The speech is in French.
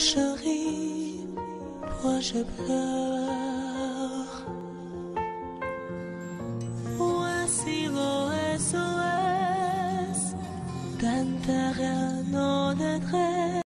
je ris, moi je pleure. Voici vos SOS d'intérieur non adressé.